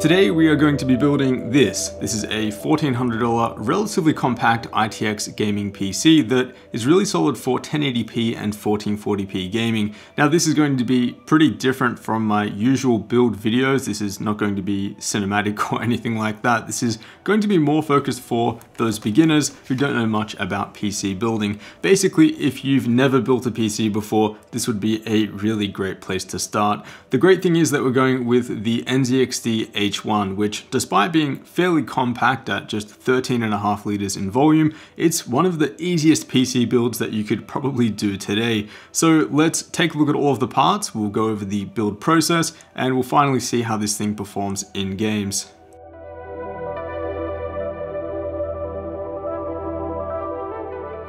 Today we are going to be building this. This is a $1,400 relatively compact ITX gaming PC that is really solid for 1080p and 1440p gaming. Now this is going to be pretty different from my usual build videos. This is not going to be cinematic or anything like that. This is going to be more focused for those beginners who don't know much about PC building. Basically, if you've never built a PC before, this would be a really great place to start. The great thing is that we're going with the NZXT H1, which despite being fairly compact at just 13 and a half liters in volume, it's one of the easiest PC builds that you could probably do today. So let's take a look at all of the parts, we'll go over the build process, and we'll finally see how this thing performs in games.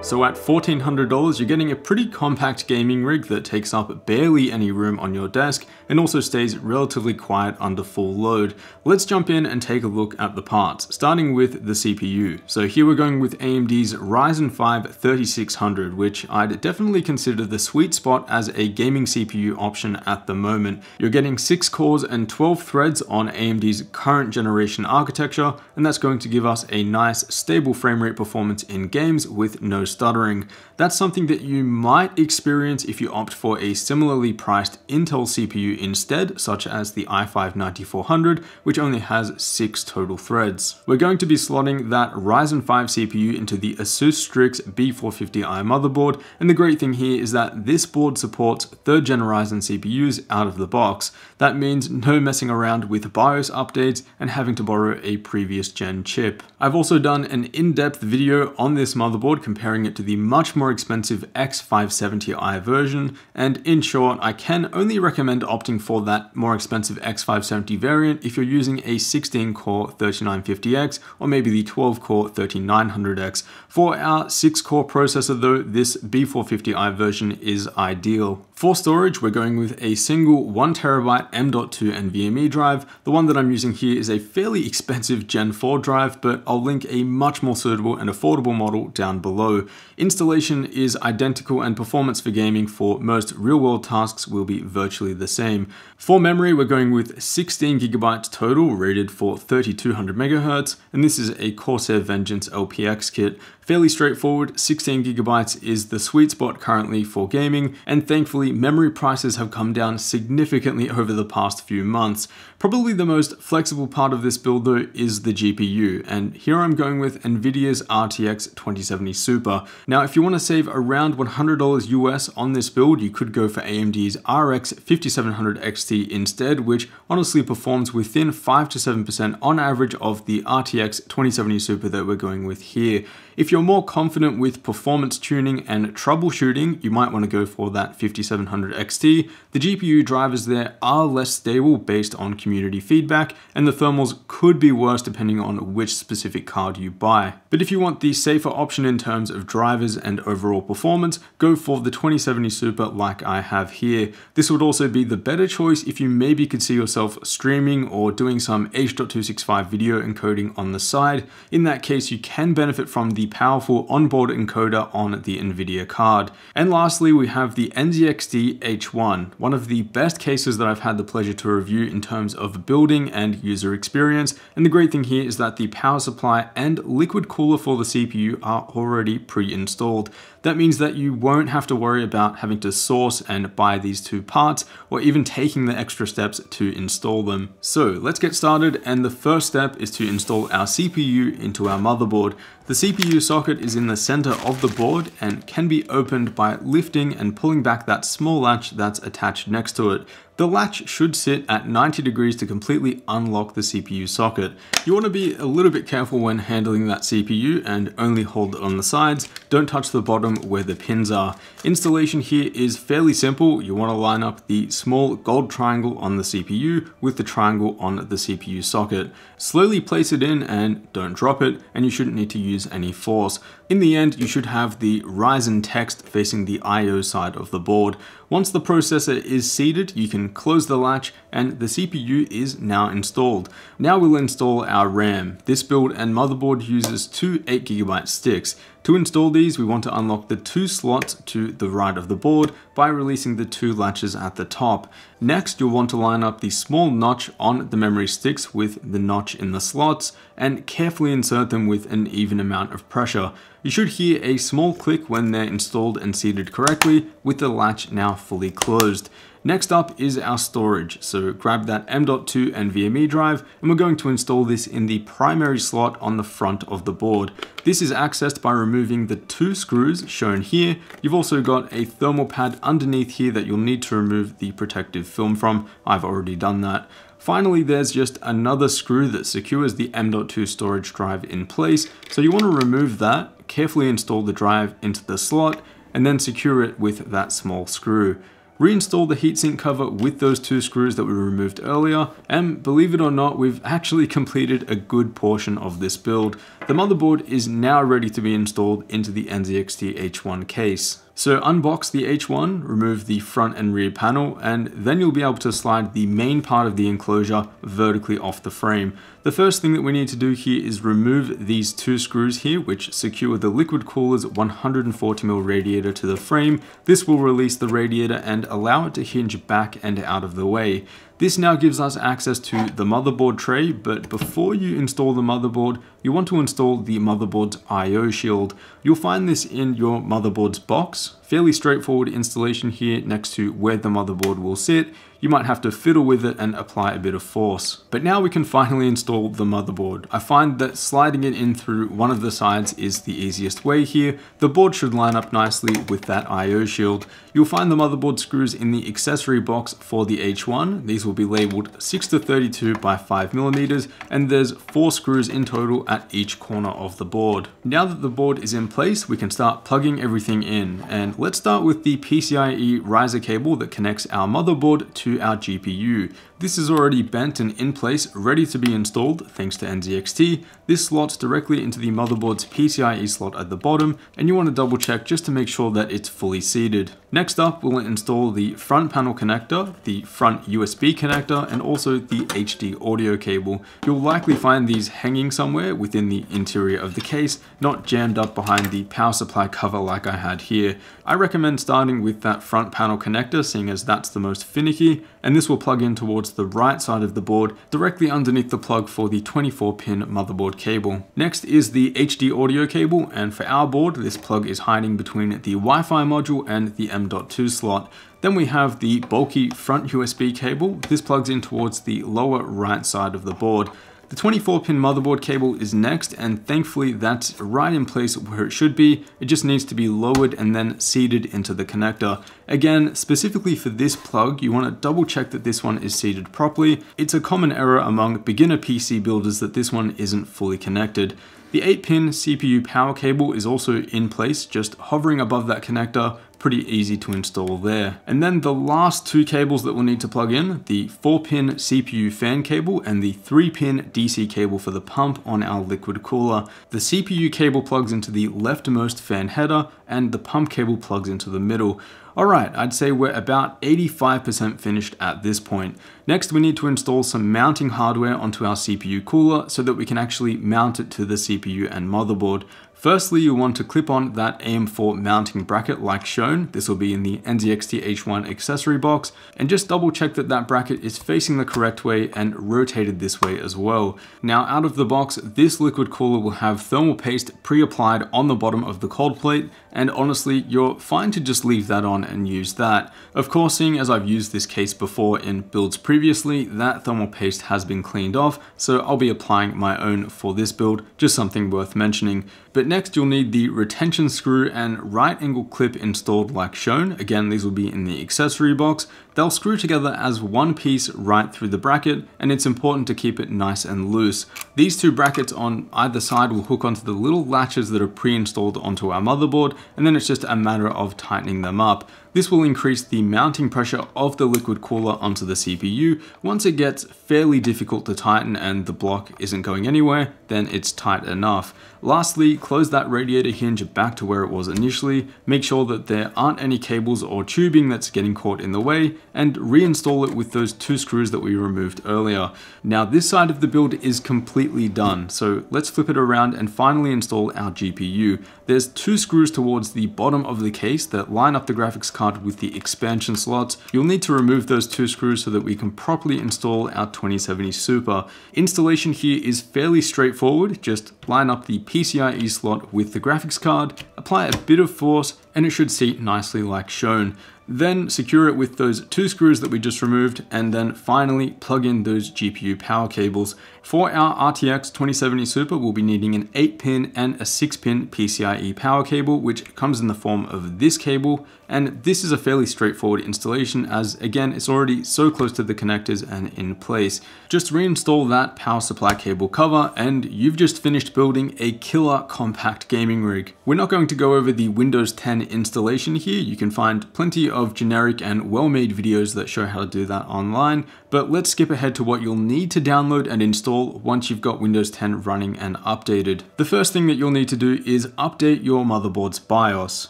So at $1,400, you're getting a pretty compact gaming rig that takes up barely any room on your desk and also stays relatively quiet under full load. Let's jump in and take a look at the parts, starting with the CPU. So here we're going with AMD's Ryzen 5 3600, which I'd definitely consider the sweet spot as a gaming CPU option at the moment. You're getting 6 cores and 12 threads on AMD's current generation architecture, and that's going to give us a nice stable frame rate performance in games with no stuttering. That's something that you might experience if you opt for a similarly priced Intel CPU instead, such as the i5-9400, which only has 6 total threads. We're going to be slotting that Ryzen 5 CPU into the Asus Strix B450i motherboard, and the great thing here is that this board supports 3rd gen Ryzen CPUs out of the box. That means no messing around with BIOS updates and having to borrow a previous gen chip. I've also done an in-depth video on this motherboard comparing it to the much more expensive X570i version, and in short, I can only recommend opting for that more expensive X570 variant if you're using a 16-core 3950X or maybe the 12-core 3900X. For our 6-core processor though, this B450i version is ideal. For storage, we're going with a single 1TB M.2 NVMe drive. The one that I'm using here is a fairly expensive Gen 4 drive, but I'll link a much more suitable and affordable model down below. Installation is identical and performance for gaming for most real-world tasks will be virtually the same. For memory, we're going with 16GB total, rated for 3200MHz, and this is a Corsair Vengeance LPX kit. Fairly straightforward, 16 gigabytes is the sweet spot currently for gaming, and thankfully memory prices have come down significantly over the past few months. Probably the most flexible part of this build though is the GPU, and here I'm going with NVIDIA's RTX 2070 Super. Now if you want to save around $100 US on this build, you could go for AMD's RX 5700 XT instead, which honestly performs within 5 to 7% on average of the RTX 2070 Super that we're going with here. If you're more confident with performance tuning and troubleshooting, you might want to go for that 5700 XT. The GPU drivers there are less stable based on feedback, and the thermals could be worse depending on which specific card you buy. But if you want the safer option in terms of drivers and overall performance, go for the 2070 Super like I have here. This would also be the better choice if you maybe could see yourself streaming or doing some H.265 video encoding on the side. In that case, you can benefit from the powerful onboard encoder on the NVIDIA card. And lastly, we have the NZXT H1, one of the best cases that I've had the pleasure to review in terms of building and user experience. And the great thing here is that the power supply and liquid cooler for the CPU are already pre-installed. That means that you won't have to worry about having to source and buy these two parts or even taking the extra steps to install them. So let's get started and the first step is to install our CPU into our motherboard. The CPU socket is in the center of the board and can be opened by lifting and pulling back that small latch that's attached next to it. The latch should sit at 90 degrees to completely unlock the CPU socket. You want to be a little bit careful when handling that CPU and only hold it on the sides. Don't touch the bottom where the pins are. Installation here is fairly simple. You want to line up the small gold triangle on the CPU with the triangle on the CPU socket. Slowly place it in and don't drop it and you shouldn't need to use any force. In the end, you should have the Ryzen text facing the IO side of the board. Once the processor is seated, you can close the latch and the CPU is now installed. Now we'll install our RAM. This build and motherboard uses two 8GB sticks. To install these, we want to unlock the two slots to the right of the board by releasing the two latches at the top. Next, you'll want to line up the small notch on the memory sticks with the notch in the slots and carefully insert them with an even amount of pressure. You should hear a small click when they're installed and seated correctly with the latch now fully closed. Next up is our storage. So grab that M.2 NVMe drive and we're going to install this in the primary slot on the front of the board. This is accessed by removing the two screws shown here. You've also got a thermal pad underneath here that you'll need to remove the protective film from. I've already done that. Finally, there's just another screw that secures the M.2 storage drive in place. So you want to remove that, carefully install the drive into the slot, and then secure it with that small screw. Reinstall the heatsink cover with those two screws that we removed earlier, and believe it or not, we've actually completed a good portion of this build. The motherboard is now ready to be installed into the NZXT H1 case. So unbox the H1, remove the front and rear panel, and then you'll be able to slide the main part of the enclosure vertically off the frame. The first thing that we need to do here is remove these two screws here, which secure the liquid cooler's 140mm radiator to the frame. This will release the radiator and allow it to hinge back and out of the way. This now gives us access to the motherboard tray, but before you install the motherboard, you want to install the motherboard's I.O. shield. You'll find this in your motherboard's box. Fairly straightforward installation here next to where the motherboard will sit you might have to fiddle with it and apply a bit of force. But now we can finally install the motherboard. I find that sliding it in through one of the sides is the easiest way here. The board should line up nicely with that I.O. shield. You'll find the motherboard screws in the accessory box for the H1. These will be labeled 6 to 32 by 5 millimeters, and there's four screws in total at each corner of the board. Now that the board is in place, we can start plugging everything in. And let's start with the PCIe riser cable that connects our motherboard to our GPU. This is already bent and in place, ready to be installed thanks to NZXT. This slots directly into the motherboard's PCIe slot at the bottom, and you want to double check just to make sure that it's fully seated. Next up, we'll install the front panel connector, the front USB connector, and also the HD audio cable. You'll likely find these hanging somewhere within the interior of the case, not jammed up behind the power supply cover like I had here. I recommend starting with that front panel connector, seeing as that's the most finicky, and this will plug in towards the right side of the board, directly underneath the plug for the 24 pin motherboard cable. Next is the HD audio cable, and for our board, this plug is hiding between the Wi-Fi module and the M.2 slot. Then we have the bulky front USB cable. This plugs in towards the lower right side of the board. The 24 pin motherboard cable is next and thankfully that's right in place where it should be. It just needs to be lowered and then seated into the connector. Again, specifically for this plug, you want to double check that this one is seated properly. It's a common error among beginner PC builders that this one isn't fully connected. The 8-pin CPU power cable is also in place, just hovering above that connector, pretty easy to install there. And then the last two cables that we'll need to plug in, the 4-pin CPU fan cable and the 3-pin DC cable for the pump on our liquid cooler. The CPU cable plugs into the leftmost fan header and the pump cable plugs into the middle. Alright, I'd say we're about 85% finished at this point. Next, we need to install some mounting hardware onto our CPU cooler so that we can actually mount it to the CPU and motherboard. Firstly, you'll want to clip on that AM4 mounting bracket like shown. This will be in the NZXT H1 accessory box. And just double check that that bracket is facing the correct way and rotated this way as well. Now out of the box, this liquid cooler will have thermal paste pre-applied on the bottom of the cold plate. And honestly, you're fine to just leave that on and use that. Of course, seeing as I've used this case before in builds previously, that thermal paste has been cleaned off. So I'll be applying my own for this build, just something worth mentioning. But next you'll need the retention screw and right angle clip installed like shown. Again, these will be in the accessory box. They'll screw together as one piece right through the bracket and it's important to keep it nice and loose. These two brackets on either side will hook onto the little latches that are pre-installed onto our motherboard and then it's just a matter of tightening them up. This will increase the mounting pressure of the liquid cooler onto the CPU. Once it gets fairly difficult to tighten and the block isn't going anywhere, then it's tight enough. Lastly, close that radiator hinge back to where it was initially, make sure that there aren't any cables or tubing that's getting caught in the way, and reinstall it with those two screws that we removed earlier. Now this side of the build is completely done, so let's flip it around and finally install our GPU. There's two screws towards the bottom of the case that line up the graphics card with the expansion slots. You'll need to remove those two screws so that we can properly install our 2070 Super. Installation here is fairly straightforward, just line up the PCIe slot with the graphics card, apply a bit of force, and it should seat nicely like shown. Then secure it with those two screws that we just removed, and then finally plug in those GPU power cables. For our RTX 2070 Super, we'll be needing an 8-pin and a 6-pin PCIe power cable, which comes in the form of this cable, and this is a fairly straightforward installation as, again, it's already so close to the connectors and in place. Just reinstall that power supply cable cover, and you've just finished building a killer compact gaming rig. We're not going to go over the Windows 10 installation here, you can find plenty of generic and well-made videos that show how to do that online, but let's skip ahead to what you'll need to download and install once you've got Windows 10 running and updated. The first thing that you'll need to do is update your motherboard's BIOS.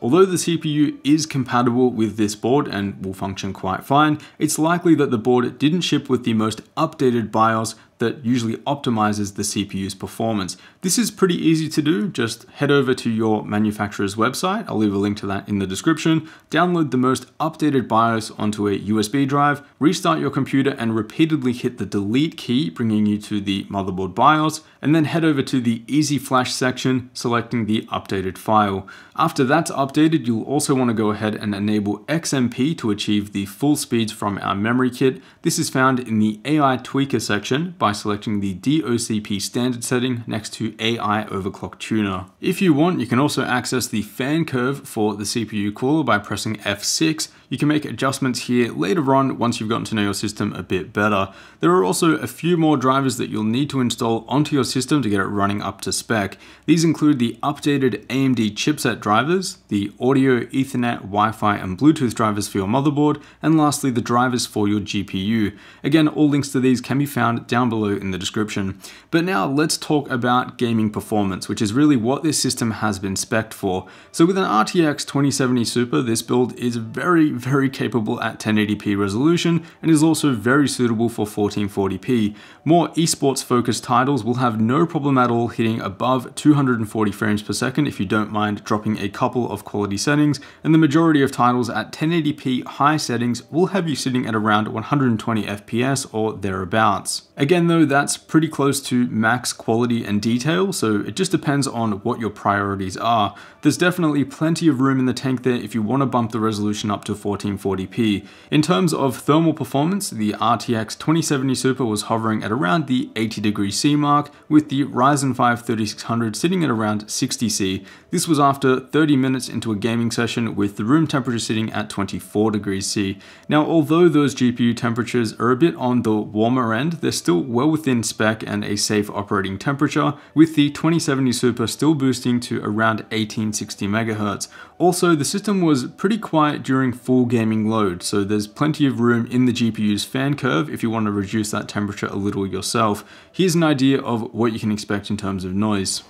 Although the CPU is compatible with this board and will function quite fine, it's likely that the board didn't ship with the most updated BIOS that usually optimizes the CPU's performance. This is pretty easy to do. Just head over to your manufacturer's website. I'll leave a link to that in the description. Download the most updated BIOS onto a USB drive, restart your computer and repeatedly hit the delete key, bringing you to the motherboard BIOS, and then head over to the EZ Flash section, selecting the updated file. After that's updated, you'll also want to go ahead and enable XMP to achieve the full speeds from our memory kit. This is found in the AI tweaker section by by selecting the DOCP standard setting next to AI overclock tuner. If you want, you can also access the fan curve for the CPU cooler by pressing F6. You can make adjustments here later on once you've gotten to know your system a bit better. There are also a few more drivers that you'll need to install onto your system to get it running up to spec. These include the updated AMD chipset drivers, the audio, ethernet, Wi-Fi and Bluetooth drivers for your motherboard, and lastly the drivers for your GPU. Again, all links to these can be found down below in the description. But now let's talk about gaming performance, which is really what this system has been spec'd for. So with an RTX 2070 Super, this build is very, very capable at 1080p resolution and is also very suitable for 1440p. More esports focused titles will have no problem at all hitting above 240 frames per second if you don't mind dropping a couple of quality settings, and the majority of titles at 1080p high settings will have you sitting at around 120 FPS or thereabouts. Again though, that's pretty close to max quality and detail, so it just depends on what your priorities are. There's definitely plenty of room in the tank there if you want to bump the resolution up to 1440p. In terms of thermal performance, the RTX 2070 Super was hovering at around the 80 degrees C mark, with the Ryzen 5 3600 sitting at around 60 C. This was after 30 minutes into a gaming session with the room temperature sitting at 24 degrees C. Now, although those GPU temperatures are a bit on the warmer end, they're still well within spec and a safe operating temperature, with the 2070 Super still boosting to around 1860 MHz. Also, the system was pretty quiet during full gaming load, so there's plenty of room in the GPU's fan curve if you want to reduce that temperature a little yourself. Here's an idea of what you can expect in terms of noise.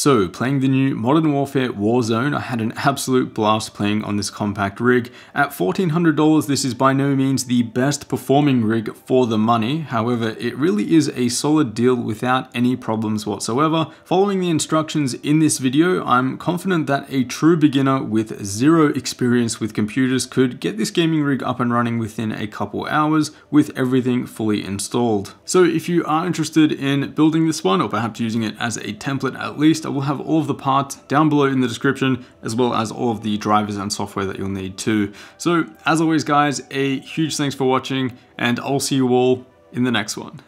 So, playing the new Modern Warfare Warzone, I had an absolute blast playing on this compact rig. At $1,400, this is by no means the best performing rig for the money, however, it really is a solid deal without any problems whatsoever. Following the instructions in this video, I'm confident that a true beginner with zero experience with computers could get this gaming rig up and running within a couple hours with everything fully installed. So if you are interested in building this one, or perhaps using it as a template at least, I will have all of the parts down below in the description, as well as all of the drivers and software that you'll need too. So as always guys, a huge thanks for watching, and I'll see you all in the next one.